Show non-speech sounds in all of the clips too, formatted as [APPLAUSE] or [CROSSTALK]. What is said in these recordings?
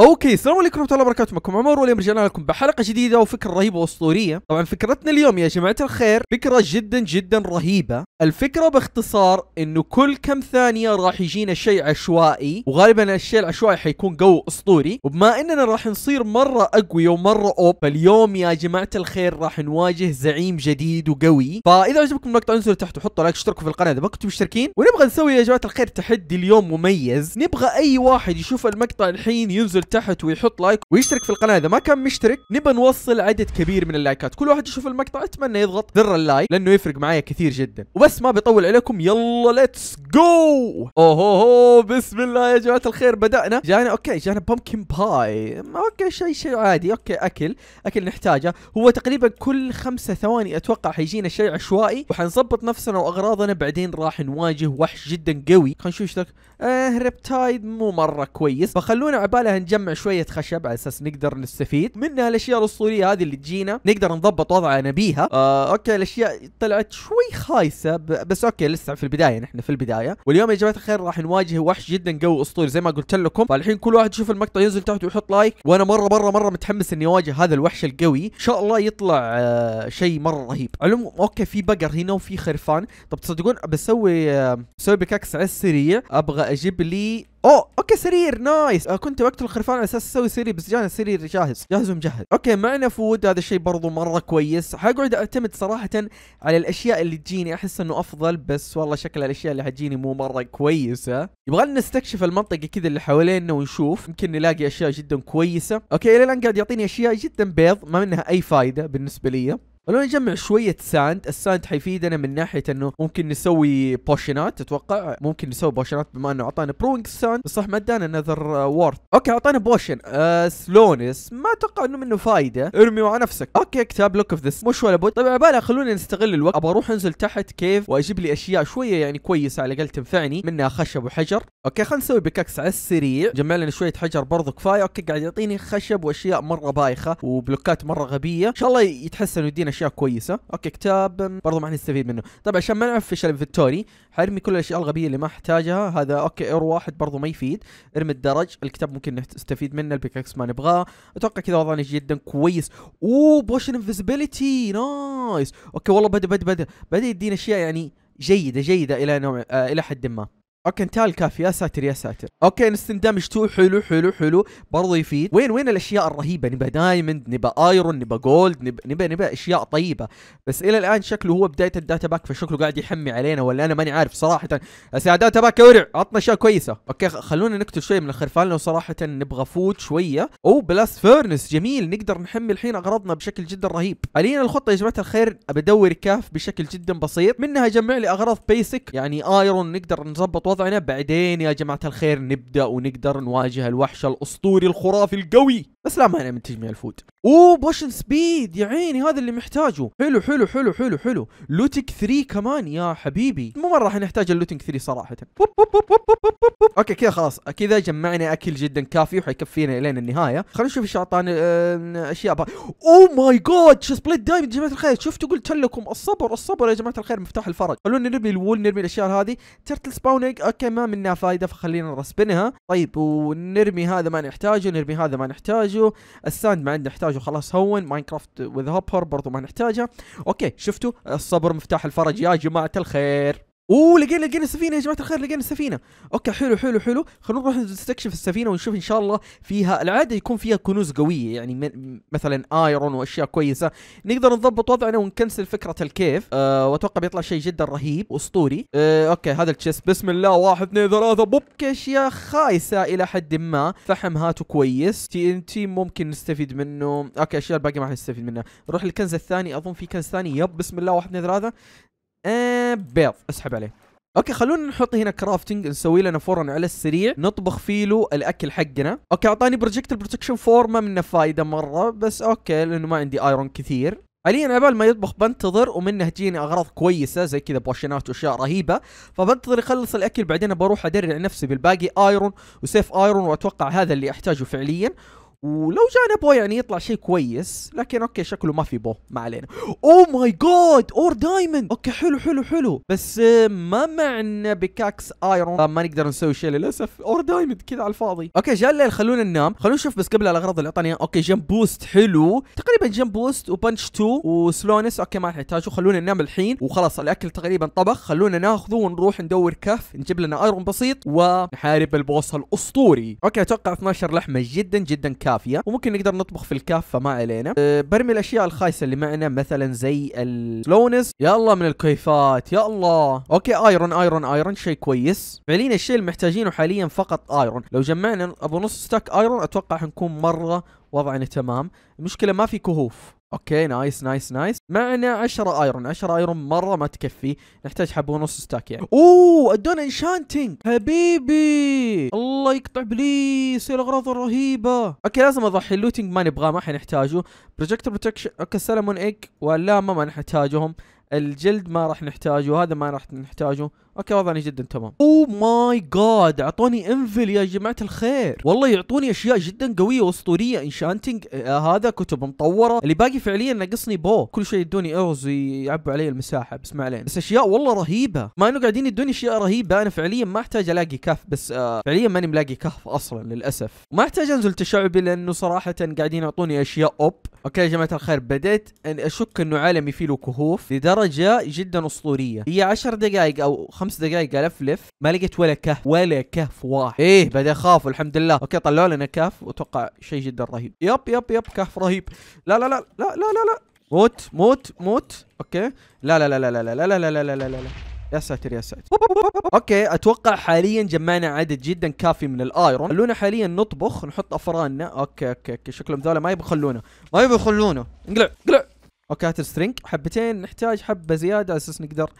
okay السلام عليكم ورحمة الله وبركاته. معكم عمر واليوم رجعنا لكم بحلقة جديدة وفكرة رهيبة وأسطورية. طبعا فكرتنا اليوم يا جماعة الخير فكرة جدا جدا رهيبة. الفكرة باختصار إنه كل كم ثانية راح يجينا شيء عشوائي وغالبا الشيء العشوائي حيكون جدا أسطوري. وبما إننا راح نصير مرة اقوياء ومرة OP فاليوم يا جماعة الخير راح نواجه زعيم جديد وقوي. فإذا عجبكم المقطع انزلوا تحت وحطوا like اشتركوا في القناة إذا ما كنتم مشتركين. ونبغى نسوي يا جماعة الخير تحدي اليوم مميز. نبغى أي واحد يشوف المقطع الحين ينزل تحت ويحط like ويشترك في القناة. إذا ما كان مشترك نبى نوصل عدد كبير من اللايكات. كل واحد يشوف المقطع أتمنى يضغط زر ال like لأنه يفرق معايا كثير جدا. وبس ما بيطول عليكم. يلا let's جو اوه بسم الله يا جماعة الخير. بدأنا. جانا okay جانا pumpkin pie okay شيء شيء عادي. okay أكل أكل نحتاجه. هو تقريبا كل خمسة ثواني أتوقع حيجينا شيء عشوائي. وحنظبط نفسنا وأغراضنا. بعدين راح نواجه وحش جدا قوي. خلينا نشوف إيش ذاك. آه rabbit hide مو مرة كويس. فخلونا عبالها نجمع شوية خشب على أساس نقدر نستفيد منها الأشياء الأسطورية هذه اللي تجينا. نقدر نضبط وضعنا بيها. آه okay الأشياء طلعت شوي خايسة بس okay لسه في البداية نحن في البداية. واليوم يا جماعة الخير راح نواجه وحش جدا قوي أسطوري زي ما قلت لكم. فالحين كل واحد يشوف المقطع ينزل تحت ويحط like. وأنا مرة مرة مرة متحمس إني أواجه هذا الوحش القوي. إن شاء الله يطلع آه شيء مرة رهيب. علوم okay في بقر هنا وفي خرفان. طب تصدقون بسوي آه بسوي pickaxe على السريع. أبغى أجيب لي أوه okay سرير nice. آه كنت بقتل الخرفان على أساس أسوي سرير بس جانا السرير جاهز. جاهز ومجهز. okay معنا food هذا الشيء برضو مرة كويس. حقعد أعتمد صراحة على الأشياء اللي تجيني. أحس إنه أفضل بس والله شكل الأشياء اللي حتجيني مو مرة كويسة. يبغى لنا نستكشف المنطقة كذا اللي حوالينا ونشوف. يمكن نلاقي أشياء جدا كويسة. okay إلى الآن قاعد يعطيني أشياء جدا بيض ما منها أي فايدة بالنسبة لي. خلونا نجمع شوية sand، ال sand حيفيدنا من ناحية إنه ممكن نسوي بوشنات أتوقع، ممكن نسوي بوشنات بما إنه أعطانا brewing stand، صح ما ادانا nether wart. okay أعطانا potion، آه slowness، ما أتوقع إنه منه فايدة، ارمي مع نفسك. okay كتاب luck of the sea، مش ولا بد. طيب عبالها خلونا نستغل الوقت، أبغى أروح أنزل تحت cave وأجيب لي أشياء شوية يعني كويسة على الأقل تنفعني، منها خشب وحجر. okay خلينا نسوي pickaxe على السريع، جمع لنا شوية حجر برضو كفاية، okay قاعد يعطيني خشب وأشياء مرة بايخة وبلوكات مرة غبية، إن شاء الله يتحسن ويدينا أشياء كويسة. okay كتاب برضو ما حنستفيد منه. طبعا عشان ما نعفش ال inventory حرمي كل الأشياء الغبية اللي ما أحتاجها. هذا okay arrow واحد برضو ما يفيد. ارمي الدرج الكتاب ممكن نستفيد منه ال pickaxe ما نبغاه. أتوقع كذا وضعنا جدا كويس. أوه potion invisibility nice okay والله بدأ بدأ بدأ بدأ يدينا أشياء يعني جيدة جيدة إلى نوع آه إلى حد ما. okay انتهى الكافي. يا ساتر يا ساتر. okay damage 2 حلو حلو حلو. برضو يفيد. وين وين الأشياء الرهيبة؟ نبى diamond نبى iron نبى gold نبى نبى نبى أشياء طيبة. بس إلى الآن شكله هو بداية ال data pack فشكله قاعد يحمي علينا ولا أنا ماني عارف صراحة. بس يا data pack ورع. عطنا أشياء كويسة. okay خلونا نقتل شوية من الخرفان لو صراحة نبغى food شوية. أوه blast furnace. جميل. نقدر نحمي الحين أغراضنا بشكل جدا رهيب. حاليا الخطة يا جماعة الخير. ابى أدور cave بشكل جدا بسيط. منها جمع لي أغراض basic يعني iron. نقدر نظبط وضعنا. بعدين يا جماعة الخير نبدأ ونقدر نواجه الوحش الأسطوري الخرافي القوي. بس لا مانع من تجميع ال food oh potion speed. يا عيني هذا اللي محتاجه. حلو حلو حلو حلو حلو. looting 3 كمان يا حبيبي. مو مرة راح نحتاج ال looting 3 صراحة. بوب بوب بوب بوب بوب بوب بوب. okay كذا خلاص. كذا جمعنا أكل جدا كافي وحيكفينا إلين النهاية. خلينا نشوف إيش أعطانا آه، أشياء. oh my God split diamond يا جماعة الخير؟ شفتوا قلت لكم الصبر الصبر يا جماعة الخير مفتاح الفرج. خلونا نرمي ال wool نرمي الأشياء هذه. turtle spawn egg okay ما منها فايدة فخلينا نرسبنها. طيب ونرمي هذا ما نحتاجه نرمي هذا ما نحتاجه. ال sand ما عندنا نحتاجه خلاص هون. minecart with hopper برضو ما نحتاجها okay شفتوا؟ الصبر مفتاح الفرج. يا جماعة الخير. oh لقينا لقينا السفينة يا جماعة الخير لقينا السفينة. okay حلو حلو حلو. خلونا نروح نستكشف السفينة ونشوف إن شاء الله فيها العادة يكون فيها كنوز قوية يعني مثلا iron وأشياء كويسة. نقدر نضبط وضعنا ونكنسل فكرة ال cave. أه وأتوقع بيطلع شيء جدا رهيب وأسطوري. أه okay هذا ال chest بسم الله. واحد اثنين ثلاثة. بوب اشياء خايسه إلى حد ما. فحم هاته كويس. TNT ممكن نستفيد منه. okay أشياء الباقي ما حنستفيد منها. نروح للكنز الثاني. أظن في كنز ثاني. yep بسم الله. واحد اثنين ثلاثة. آه بيض اسحب عليه. okay خلونا نحط هنا crafting نسوي لنا فرن على السريع. نطبخ فيه له الأكل حقنا. okay أعطاني projectile protection four ما منه فايدة مرة بس okay لأنه ما عندي iron كثير. حاليا عبال ما يطبخ بنتظر ومنه تجيني أغراض كويسة زي كذا بوشنات وأشياء رهيبة. فبنتظر يخلص الأكل بعدين بروح أدرع نفسي بالباقي iron وسيف iron وأتوقع هذا اللي أحتاجه فعليا. ولو جانا bow يعني يطلع شيء كويس لكن okay شكله ما في bow ما علينا. oh my God ore diamond okay حلو حلو حلو. بس آه، ما معنا pickaxe iron ما نقدر نسوي شيء للأسف. ore diamond كذا على الفاضي. okay جاء الليل خلونا ننام. خلونا نشوف بس قبل الأغراض اللي أعطاني. okay jump boost حلو. تقريبا jump boost و punch 2 و slowness okay ما نحتاجه. خلونا ننام الحين. وخلاص الأكل تقريبا طبخ. خلونا ناخذه ونروح ندور كهف. نجيب لنا iron بسيط. ونحارب ال boss الأسطوري. okay أتوقع 12 لحمة. جدا جدا كافية وممكن نقدر نطبخ في الكهف فما علينا. أه برمي الأشياء الخايسة اللي معنا مثلا زي ال slowness. يا الله من الكيفات يا الله. okay iron iron iron شيء كويس. فعليا الشيء اللي محتاجينه حاليا فقط iron. لو جمعنا أبو نص stack iron أتوقع حنكون مرة وضعنا تمام. المشكلة ما في كهوف. okay nice nice nice. معنا 10 iron. 10 iron مرة ما تكفي. نحتاج حبة ونص stack يعني. oh ادونا enchanting حبيبي. الله يقطع ابليس يا الأغراض الرهيبة. okay لازم أضحي. ال looting ما نبغاه ما حنحتاجه. projectile protection okay salmon egg واللامه ما نحتاجهم. الجلد ما راح نحتاجه. وهذا ما راح نحتاجه. okay وضعي جدا تمام. oh my God أعطوني anvil يا جماعة الخير. والله يعطوني أشياء جدا قوية وأسطورية enchanting آه هذا كتب مطورة. اللي باقي فعليا ناقصني bow. كل شيء يدوني arrows ويعبوا علي المساحة بس ما علينا. بس أشياء والله رهيبة. ما إنه قاعدين يدوني أشياء رهيبة أنا فعليا ما أحتاج ألاقي كهف بس آه فعليا ماني ملاقي كهف أصلا للأسف. وما أحتاج أنزل تشعبي لأنه صراحة قاعدين يعطوني أشياء OP. okay يا جماعة الخير بديت أشك إنه عالمي فيه له كهوف لدرجة جدا أسطورية. هي 10 دقائق أو خمس دقائق الفلف ما لقيت ولا كهف ولا كهف واحد إيه بدي اخاف الحمد لله okay طلعوا لنا كهف واتوقع شيء جدا رهيب yep yep yep كهف رهيب لا لا لا لا لا لا لا موت موت موت okay لا لا لا لا لا لا لا لا لا لا لا لا يا ساتر يا ساتر okay أتوقع حاليا جمعنا عدد جدا كافي من ال iron خلونا حاليا نطبخ نحط افراننا okay okay okay شكلهم ذولا ما يبغوا يخلونا ما يبغوا يخلونا انقلع انقلع okay هات ال string حبتين نحتاج حبه زياده على أساس نقدر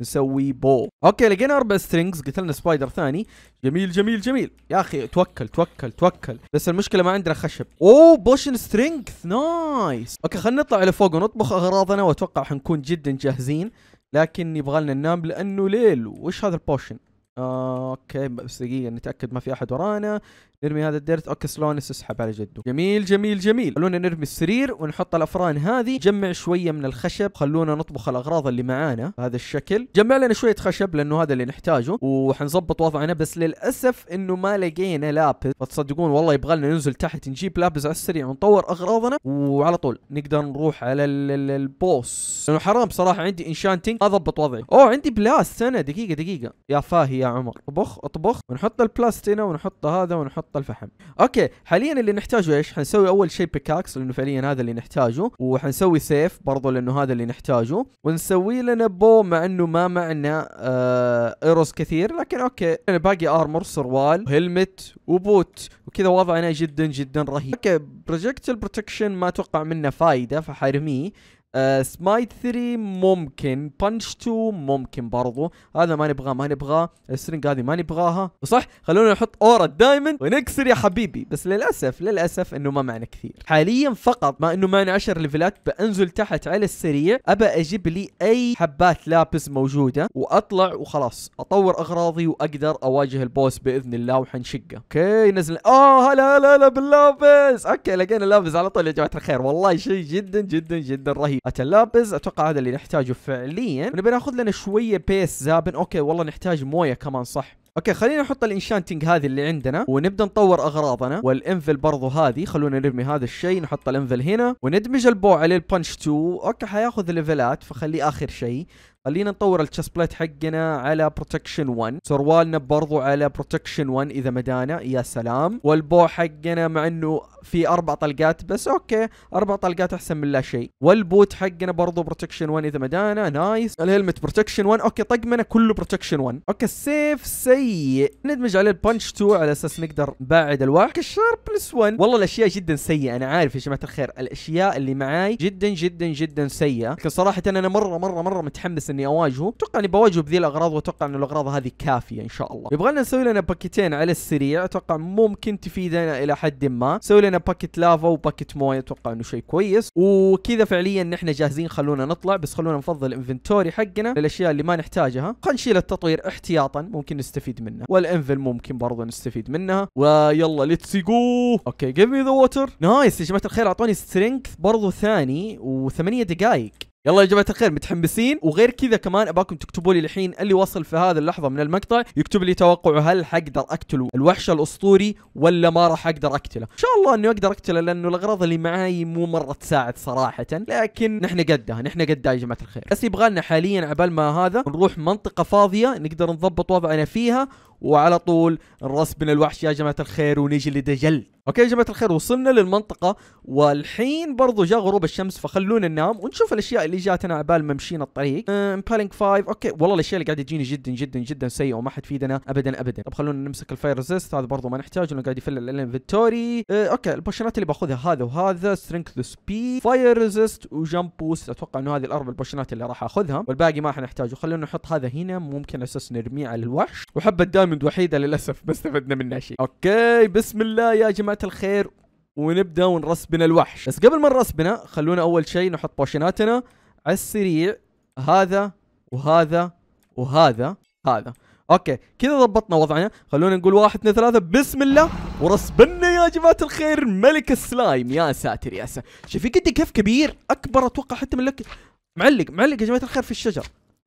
نسوي bow okay لقينا أربع strings قتلنا spider ثاني. جميل جميل جميل. يا أخي توكل توكل توكل. بس المشكلة ما عندنا خشب. oh potion strength nice okay خلينا نطلع على فوق ونطبخ أغراضنا وأتوقع حنكون جدا جاهزين. لكن يبغى لنا ننام لأنه ليل. وش هذا ال potion آه، okay بس دقيقة نتأكد ما في أحد ورانا. نرمي هذا ال dirt okay slowness اسحب على جده جميل جميل جميل. خلونا نرمي السرير ونحط الأفران هذه. جمع شوية من الخشب. خلونا نطبخ الأغراض اللي معانا بهذا الشكل. جمع لنا شوية خشب لأنه هذا اللي نحتاجه. وحنظبط وضعنا. بس للأسف إنه ما لقينا lapis فتصدقون والله يبغى لنا ننزل تحت نجيب lapis على السريع ونطور أغراضنا. وعلى طول نقدر نروح على ال- ال- ال boss. لأنه حرام بصراحه عندي enchanting ما ضبط وضعي. oh عندي blast. أنا دقيقة دقيقة. يا فاهي يا عمر. اطبخ اطبخ. ونحط ال blast هنا ونحط هذا ونحط الفحم okay حاليا اللي نحتاجه إيش؟ حنسوي أول شيء pickaxe لأنه فعليا هذا اللي نحتاجه وحنسوي سيف برضو لأنه هذا اللي نحتاجه ونسوي لنا bow مع إنه ما معنا آه arrows كثير لكن okay. أنا باقي armor سروال helmet و boot وكذا وضعنا جدا جدا رهيب. okay projectile protection ما أتوقع منه فايدة فحرميه. آه سمايت 3 ممكن punch 2 ممكن برضو. هذا ما نبغاه ما نبغاه. ال string هذه ما نبغاها. وصح خلونا نحط ore diamond ونكسر يا حبيبي. بس للأسف للأسف إنه ما معنا كثير. حاليا فقط ما إنه معنا 10 ليفلات بأنزل تحت على السريع. أبى أجيب لي أي حبات lapis موجودة وأطلع وخلاص. أطور أغراضي وأقدر أواجه ال boss بإذن الله وحنشقه. okay نزل. آه هلا هلا هلا بال lapis. okay لقينا lapis على طول يا جماعة الخير. والله شيء جدا جدا جدا رهيب. ال lapis أتوقع هذا اللي نحتاجه فعليا. ونبي ناخذ لنا شوية بيس زابن. okay والله نحتاج موية كمان صح. okay خلينا نحط ال enchanting هذه اللي عندنا ونبدأ نطور أغراضنا. وال anvil برضو هذه خلونا نرمي هذا الشيء نحط ال anvil هنا وندمج ال bow عليه ال punch 2 okay حياخذ ليفلات فخليه آخر شيء. خلينا نطور ال chestplate حقنا على protection 1 سروالنا برضو على protection 1 إذا مدانا. يا سلام. وال bow حقنا مع إنه في أربع طلقات بس. okay أربع طلقات أحسن من لا شيء. وال boot حقنا برضو protection 1 إذا مدانا. nice ال helmet protection 1 okay طقمنا كله protection 1 okay السيف سيء ندمج عليه ال punch 2 على أساس نقدر نبعد الواحد. ال sharpness 1 والله الأشياء جدا سيئة. أنا عارف يا جماعة الخير الأشياء اللي معاي جدا جدا جدا سيئة. لكن صراحة أنا مرة مرة مرة متحمس إني أواجهه. أتوقع إني بواجهه بذي الأغراض وأتوقع إن الأغراض هذه كافية إن شاء الله. يبغى لنا نسوي لنا باكيتين على السريع. أتوقع ممكن تفيدنا إلى حد ما. نسوي لنا bucket lava و bucket موية. أتوقع إنه شيء كويس. وكذا فعليا نحن جاهزين. خلونا نطلع. بس خلونا نفضي ال inventory حقنا للأشياء اللي ما نحتاجها. خلينا نشيل التطوير احتياطا. ممكن نستفيد نستفيد منها. وال anvil ممكن برضه نستفيد منها. ويلا let's go okay give me the water nice يا جماعة الخير أعطوني strength برضه ثاني وثمانية دقائق يلا يا جماعة الخير متحمسين؟ وغير كذا كمان أبغاكم تكتبوا لي الحين اللي وصل في هذه اللحظة من المقطع يكتب لي توقعه هل حقدر اقتله الوحش الأسطوري ولا ما راح أقدر أقتله. إن شاء الله انه أقدر أقتله لأنه الأغراض اللي معاي مو مرة تساعد صراحة لكن نحن قدها نحن قدها يا جماعة الخير. بس يبغى لنا حاليا عبال ما هذا نروح منطقة فاضية نقدر نضبط وضعنا فيها وعلى طول نرسبن الوحش يا جماعة الخير ونيجي لدجل. okay يا جماعة الخير وصلنا للمنطقة والحين برضو جاء غروب الشمس فخلونا ننام ونشوف الأشياء اللي جاتنا عبال ما مشينا الطريق. امبالينج uh, 5 okay والله الأشياء اللي قاعدة تجيني جدا جدا جدا سيئة وما حتفيدنا ابدا ابدا. طب خلونا نمسك ال fire resist هذا برضو ما نحتاج إنه قاعد يفل ال inventory uh, okay البوشنات اللي باخذها هذا وهذا strength speed fire resist و jump boost أتوقع إنه هذه الأربع البوشنات اللي راح آخذها والباقي ما حنحتاجه خلونا نحط هذا هنا ممكن أساس نرميه على الوحش. وحبة diamond وحيدة للأسف ما استفدنا منها شيء. okay بسم الله يا جماعة الخير. ونبدأ ونرسبنا الوحش. بس قبل ما نرسبنا خلونا أول شيء نحط بوشناتنا على السريع. هذا وهذا وهذا هذا. okay كذا ضبطنا وضعنا. خلونا نقول واحد اثنين ثلاثة. بسم الله. ورسبنا يا جماعة الخير. ملك السلايم. يا ساتر يا ساتر. شايفين قد كيف كبير. أكبر أتوقع حتى من لك معلق معلق يا جماعة الخير في الشجر.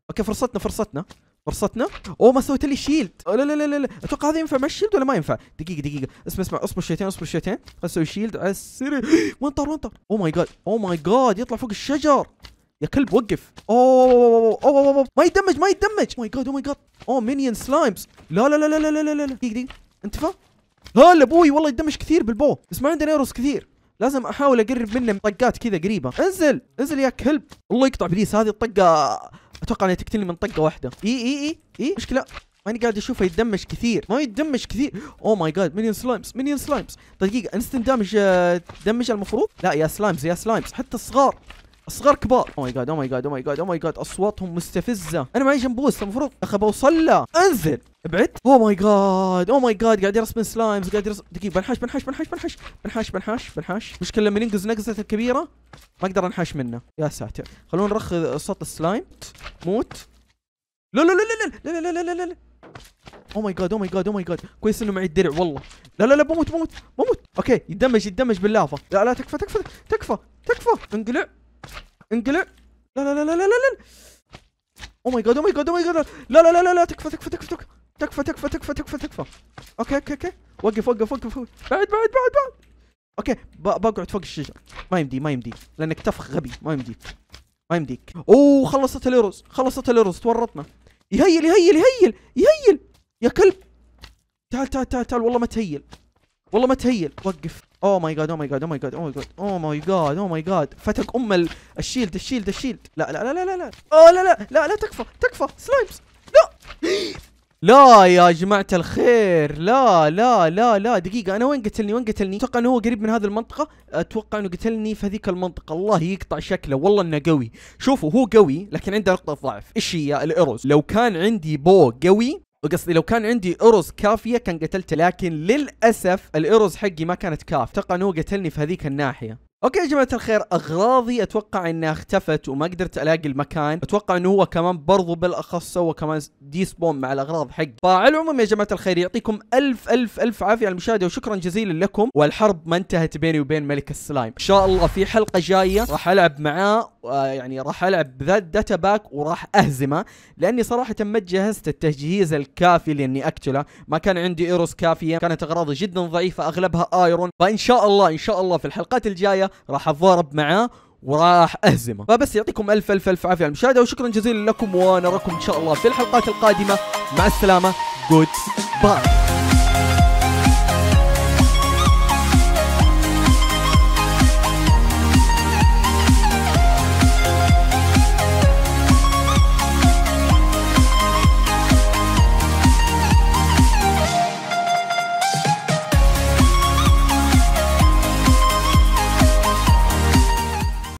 okay فرصتنا فرصتنا. فرصتنا أوه ما سويت لي shield لا لا لا لا أتوقع هذا ينفع مع ال shield ولا ما ينفع؟ دقيقة دقيقة. اسمع اسمع اصبر شويتين اصبر شويتين. خل أسوي shield على السريع وين طار؟ oh my god oh my god يطلع فوق الشجر. يا كلب وقف. أوه أوه أوه أوه ما يدمج ما يدمج. my god oh my god أوه minion slimes لا لا لا لا لا لا لا دقيقة دقيقة. انتفى. لا أبوي والله يدمج كثير بال bow. بس ما عندنا arrows كثير. لازم أحاول أقرب منه طقات كذا قريبة. انزل انزل يا كلب. الله يقطع please هذه الطقة أتوقع انها تقتلني من طقة واحدة. إي إي إي إي. مشكلة. ماني قاعد أشوفه يتدمج كثير. ما يتدمج كثير. oh my god مليون slimes مليون slimes دقيقة instant damage دمج المفروض؟ لا يا slimes يا slimes حتى الصغار. الصغار كبار oh my god oh my god oh my god oh my god اصواتهم مستفزه أنا معي jump boost المفروض أخي بوصل له انزل ابعد أو ماي جاد أو ماي جاد قاعد يرسم سلايمز قاعد يرسم دقيقه بنحاش بنحاش بنحاش بنحاش بنحاش بنحاش بنحاش مشكله لما ينقز نقزه الكبيره ما أقدر انحاش منه يا ساتر خلونا نرخي صوت السلايم موت لا لا لا لا لا لا لا لا لا لا oh my god oh my god oh my god كويس انه معي الدرع والله لا لا لا بموت بموت بموت okay يتدمج يتدمج باللافا لا لا تكفى تكفى تكفى تكفى انقلع انقلع. لا لا لا لا لا لا oh my god oh my god oh my god لا لا لا لا لا تكفى تكفى تكفى تكفى تكفى تكفى تكفى تكفى تكفى. أوكي أوكي أوكي وقف وقف وقف بعد بعد بعد بعد. أوكي بقعد فوق الشجر ما يمدي ما يمدي. لأنك تفخ غبي. ما يمديك ما يمديك. أوه خلصت الايروز خلصت الايروز تورطنا. يهيل يهيل يهيل يهيل. يا كلب. تعال تعال تعال تعال. والله ما تهيل. والله ما تهيل. وقف. اوه ماي جاد اوه ماي جاد اوه ماي جاد اوه ماي جاد اوه ماي جاد اوه ماي جاد فتك أم الشيلد الشيلد الشيلد. لا لا لا لا لا لا. اوه لا لا لا لا تكفى تكفى. سلايمز لا. [GASPS] لا يا جماعة الخير. لا لا لا لا. دقيقة أنا وين قتلني؟ وين قتلني؟ أتوقع أنه هو قريب من هذه المنطقة. أتوقع أنه قتلني في هذيك المنطقة. الله يقطع شكله. والله أنه قوي. شوفوا هو قوي لكن عنده نقطة ضعف. إيش هي ال arrows؟ لو كان عندي bow قوي وقصدي لو كان عندي arrows كافية كان قتلته لكن للأسف ال arrows حقي ما كانت كافية أتوقع إنه قتلني في هذيك الناحية. okay يا جماعة الخير أغراضي أتوقع إنها اختفت وما قدرت ألاقي المكان. أتوقع إنه هو كمان برضو بالأخص سوى كمان despawn مع الأغراض حق فعلى العموم يا جماعة الخير يعطيكم ألف ألف ألف عافية على المشاهدة وشكرا جزيلا لكم. والحرب ما انتهت بيني وبين ملك السلايم. إن شاء الله في حلقة جاية راح ألعب معاه يعني راح ألعب بذات data pack وراح أهزمه لأني صراحة ما جهزت التجهيز الكافي لأني أقتله. ما كان عندي arrows كافية كانت اغراضي جدا ضعيفة أغلبها iron. فإن شاء الله إن شاء الله في الحلقات الجاية راح اتضارب معاه وراح أهزمه. فبس يعطيكم الف الف ألف عافية على المشاهدة وشكرا جزيلا لكم ونراكم إن شاء الله في الحلقات القادمة. مع السلامة. goodbye